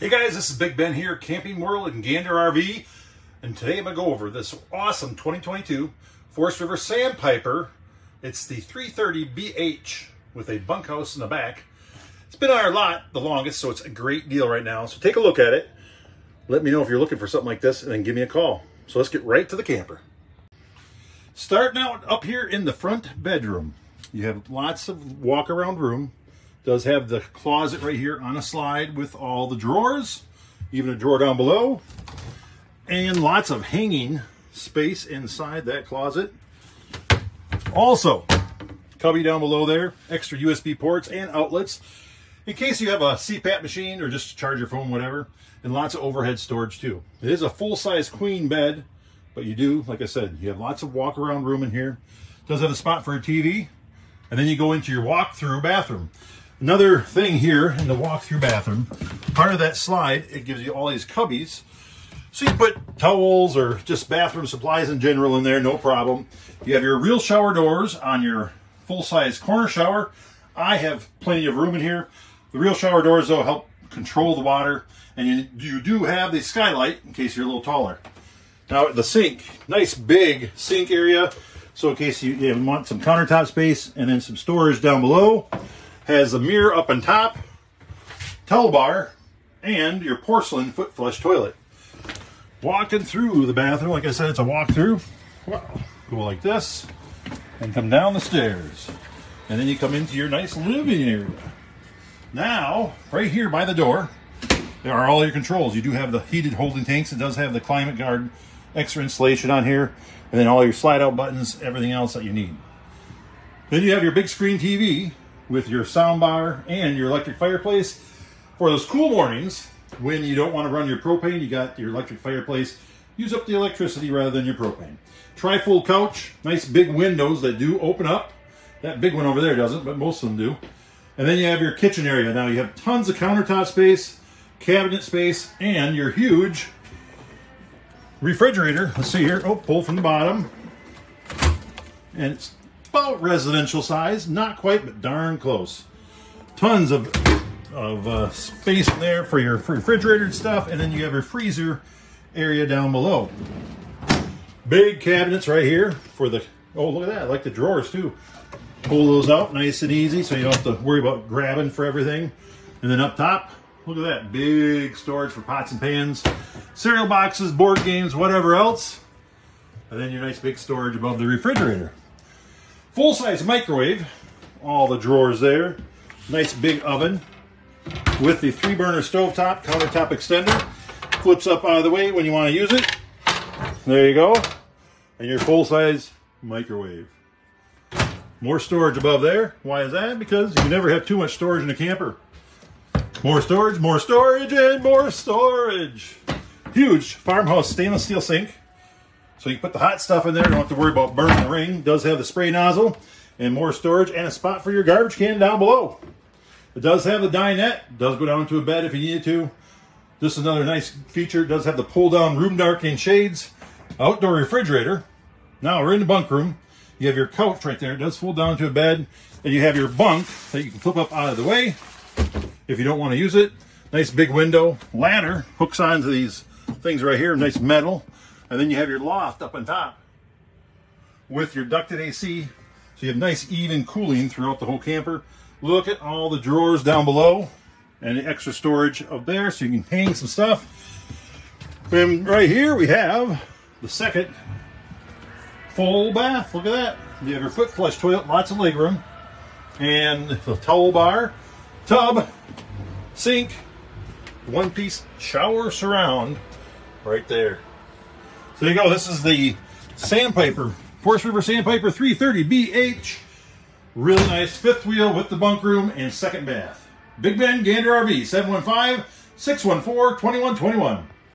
Hey guys, this is Big Ben here, Camping World in Gander RV, and today I'm going to go over this awesome 2022 Forest River Sandpiper. It's the 330BH with a bunkhouse in the back. It's been on our lot the longest, so it's a great deal right now. So take a look at it. Let me know if you're looking for something like this, and then give me a call. So let's get right to the camper. Starting out up here in the front bedroom, you have lots of walk around room. Does have the closet right here on a slide with all the drawers, even a drawer down below, and lots of hanging space inside that closet. Also, cubby down below there, extra USB ports and outlets in case you have a CPAP machine or just charge your phone, whatever, and lots of overhead storage too. It is a full-size queen bed, but you do, like I said, you have lots of walk-around room in here. Does have a spot for a TV, and then you go into your walk-through bathroom. Another thing here in the walk-through bathroom, part of that slide, it gives you all these cubbies. So you put towels or just bathroom supplies in general in there, no problem. You have your real shower doors on your full-size corner shower. I have plenty of room in here. The real shower doors, though, help control the water. And you, you do have the skylight in case you're a little taller. Now, the sink, nice big sink area. So in case you, you want some countertop space and then some storage down below has a mirror up on top, towel bar, and your porcelain foot flush toilet. Walking through the bathroom, like I said, it's a walk-through. Wow. Go like this and come down the stairs. And then you come into your nice living area. Now, right here by the door, there are all your controls. You do have the heated holding tanks. It does have the climate guard extra insulation on here. And then all your slide out buttons, everything else that you need. Then you have your big screen TV with your sound bar and your electric fireplace. For those cool mornings, when you don't want to run your propane, you got your electric fireplace. Use up the electricity rather than your propane. Trifold couch, nice big windows that do open up. That big one over there doesn't, but most of them do. And then you have your kitchen area. Now you have tons of countertop space, cabinet space, and your huge refrigerator. Let's see here. Oh, pull from the bottom. And it's about residential size. Not quite, but darn close. Tons of, of uh, space there for your refrigerator stuff. And then you have your freezer area down below. Big cabinets right here for the, oh, look at that. I like the drawers too. Pull those out nice and easy so you don't have to worry about grabbing for everything. And then up top, look at that. Big storage for pots and pans, cereal boxes, board games, whatever else. And then your nice big storage above the refrigerator. Full-size microwave, all the drawers there. Nice big oven with the three burner stovetop, countertop extender. Flips up out of the way when you want to use it. There you go. And your full-size microwave. More storage above there. Why is that? Because you never have too much storage in a camper. More storage, more storage, and more storage. Huge farmhouse stainless steel sink. So you put the hot stuff in there, don't have to worry about burning the ring. It does have the spray nozzle and more storage and a spot for your garbage can down below. It does have the dinette, it does go down to a bed if you needed to. Just another nice feature, it does have the pull down room darkening shades, outdoor refrigerator. Now we're in the bunk room. You have your couch right there, it does fold down to a bed, and you have your bunk that you can flip up out of the way if you don't want to use it. Nice big window, ladder, hooks onto these things right here, nice metal. And then you have your loft up on top with your ducted AC. So you have nice even cooling throughout the whole camper. Look at all the drawers down below and the extra storage up there so you can hang some stuff. And right here we have the second full bath. Look at that. You have your foot flush toilet, lots of leg room, and the towel bar, tub, sink, one piece shower surround right there. So there you go. This is the Sandpiper, Forest River Sandpiper 330BH. Really nice fifth wheel with the bunk room and second bath. Big Ben Gander RV, 715 614 2121.